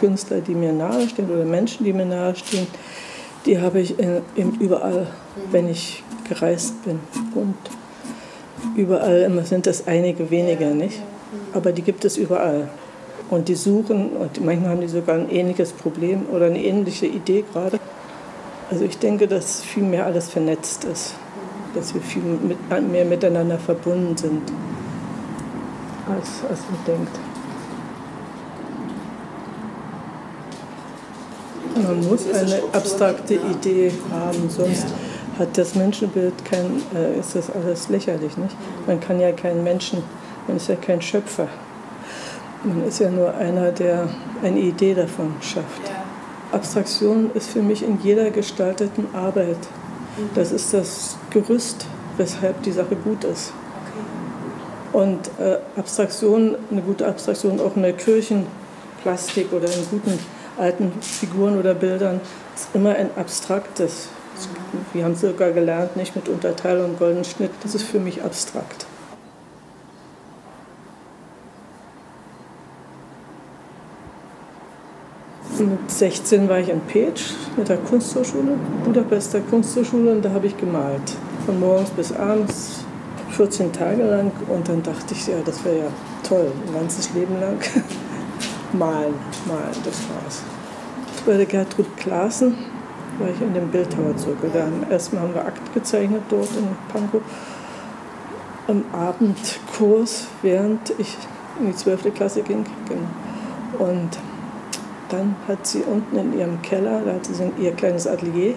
Künstler, die mir nahestehen oder Menschen, die mir nahestehen, die habe ich in überall, wenn ich gereist bin. Und überall immer sind das einige weniger, nicht? Aber die gibt es überall. Und die suchen, und manchmal haben die sogar ein ähnliches Problem oder eine ähnliche Idee gerade. Also ich denke, dass viel mehr alles vernetzt ist, dass wir viel mit, mehr miteinander verbunden sind, als, als man denkt. Man muss eine abstrakte Idee haben, sonst hat das Menschenbild kein, äh, ist das alles lächerlich, nicht? Man kann ja keinen Menschen, man ist ja kein Schöpfer. Man ist ja nur einer, der eine Idee davon schafft. Abstraktion ist für mich in jeder gestalteten Arbeit. Das ist das Gerüst, weshalb die Sache gut ist. Und äh, Abstraktion, eine gute Abstraktion auch in der Kirchenplastik oder in guten alten Figuren oder Bildern, ist immer ein abstraktes. Wir haben sogar gelernt, nicht mit Unterteilung und goldenen Schnitt. Das ist für mich abstrakt. Mit 16 war ich in Peć mit der Kunsthochschule, Budapester Kunsthochschule, und da habe ich gemalt. Von morgens bis abends, 14 Tage lang. Und dann dachte ich, ja, das wäre ja toll, ein ganzes Leben lang. malen, malen, das war's. Bei der Gertrud Klaassen war ich in dem Bildhauerzirkel. Da haben, erstmal haben wir Akt gezeichnet dort in Pankow. Am Abendkurs, während ich in die 12. Klasse ging. Genau. Und dann hat sie unten in ihrem Keller, da hatte sie ihr kleines Atelier,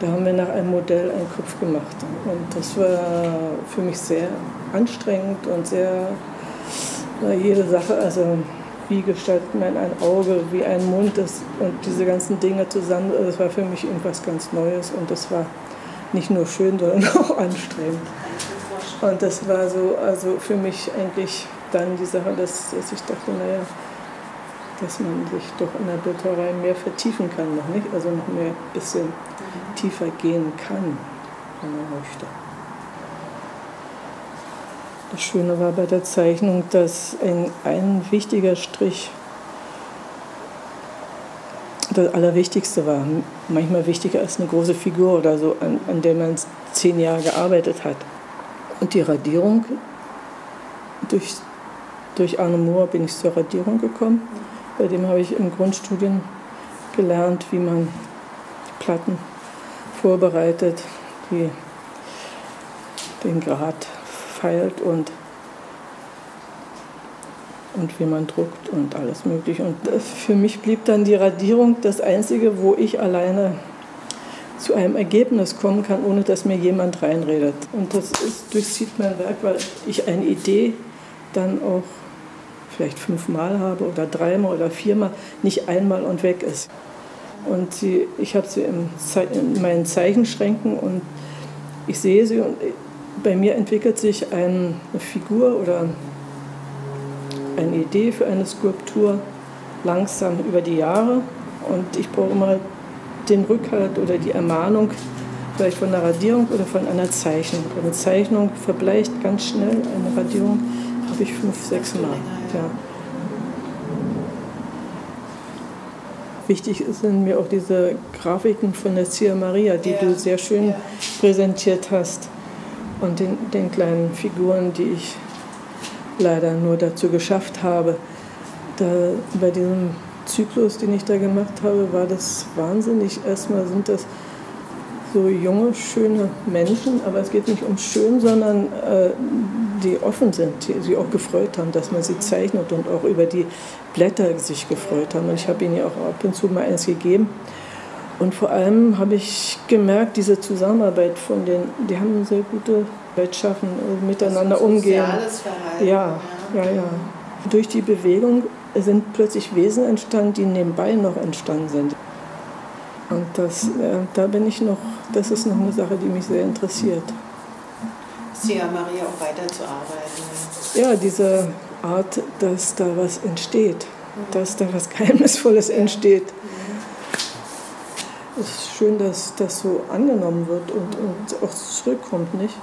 da haben wir nach einem Modell einen Kopf gemacht. Und das war für mich sehr anstrengend und sehr, jede Sache, also wie gestaltet man ein Auge, wie ein Mund ist und diese ganzen Dinge zusammen, das war für mich irgendwas ganz Neues und das war nicht nur schön, sondern auch anstrengend. Und das war so, also für mich eigentlich dann die Sache, dass, dass ich dachte, naja, dass man sich doch in der Bildhauerei mehr vertiefen kann, noch nicht, also noch mehr ein bisschen tiefer gehen kann, wenn man möchte. Das Schöne war bei der Zeichnung, dass ein, ein wichtiger Strich das Allerwichtigste war. Manchmal wichtiger als eine große Figur oder so, an, an der man zehn Jahre gearbeitet hat. Und die Radierung, durch, durch Arne Mohr bin ich zur Radierung gekommen. Bei dem habe ich im Grundstudien gelernt, wie man Platten vorbereitet, die, den Grad feilt und, und wie man druckt und alles Mögliche. Und für mich blieb dann die Radierung das Einzige, wo ich alleine zu einem Ergebnis kommen kann, ohne dass mir jemand reinredet. Und das ist, durchzieht mein Werk, weil ich eine Idee dann auch vielleicht fünfmal habe oder dreimal oder viermal, nicht einmal und weg ist. Und sie, ich habe sie im, in meinen Zeichenschränken und ich sehe sie und bei mir entwickelt sich eine Figur oder eine Idee für eine Skulptur langsam über die Jahre und ich brauche immer den Rückhalt oder die Ermahnung, vielleicht von einer Radierung oder von einer Zeichnung. Eine Zeichnung verbleicht ganz schnell, eine Radierung habe ich fünf, sechs Mal. Ja. Wichtig sind mir auch diese Grafiken von der Cia Maria, die ja. du sehr schön ja. präsentiert hast und den, den kleinen Figuren, die ich leider nur dazu geschafft habe. Da, bei diesem Zyklus, den ich da gemacht habe, war das wahnsinnig. Erstmal sind das so junge, schöne Menschen, aber es geht nicht um schön, sondern äh, die offen sind, die sich auch gefreut haben, dass man sie zeichnet und auch über die Blätter sich gefreut haben. Und ich habe ihnen ja auch ab und zu mal eins gegeben. Und vor allem habe ich gemerkt, diese Zusammenarbeit von den, die haben eine sehr gute also miteinander umgehen. Verhalten, ja, ja, ja. Durch die Bewegung sind plötzlich Wesen entstanden, die nebenbei noch entstanden sind. Und das, äh, da bin ich noch, das ist noch eine Sache, die mich sehr interessiert. Sie haben Maria auch weiterzuarbeiten. Ja, diese Art, dass da was entsteht, dass da was Geheimnisvolles entsteht es ist schön, dass das so angenommen wird und, und auch zurückkommt, nicht?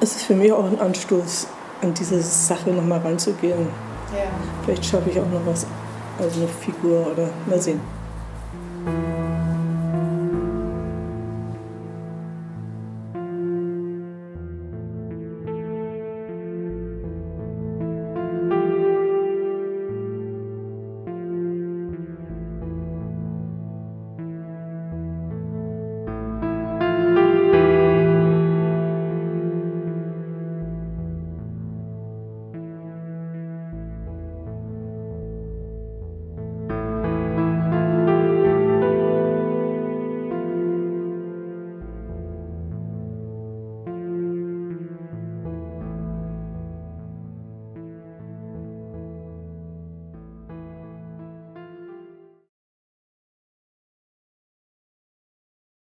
Es ist für mich auch ein Anstoß, an diese Sache nochmal ranzugehen. Ja. Vielleicht schaffe ich auch noch was also eine Figur oder mal sehen.